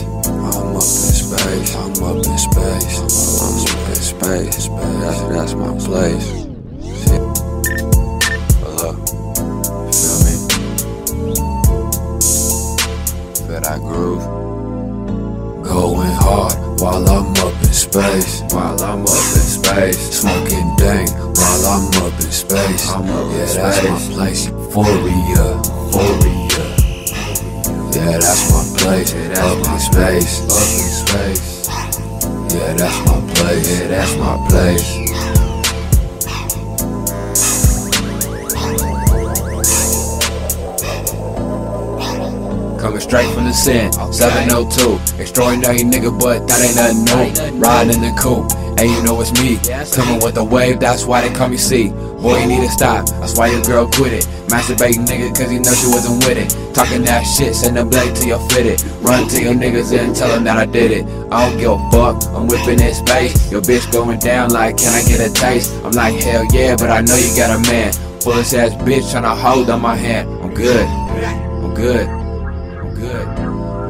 I'm up in space. I'm up in space. I'm up in space. That's, that's my place. Shit. Hello. Feel me? Feel that groove. Going hard while I'm up in space. While I'm up in space. Smoking dank while I'm up in space. I'm up yeah, in space. that's my place. Euphoria. Euphoria. Yeah, that's my that's up in space. Up in space. Yeah, that's my place. Yeah, that's my place. Coming straight from the sin, 702. Extraordinary nigga, but that ain't nothing new. Riding in the coupe, and you know it's me. Coming with the wave, that's why they call me C. Boy, you need to stop, that's why your girl quit it. Masturbating nigga, cause you know she wasn't with it. Talking that shit, send a blade to your fitted. Run to your niggas and tell them that I did it. I don't give a fuck, I'm whipping in space. Your bitch going down like, can I get a taste? I'm like, hell yeah, but I know you got a man. Fullest ass bitch tryna hold on my hand. I'm good, I'm good I'm good.